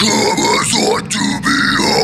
come as ought to be home.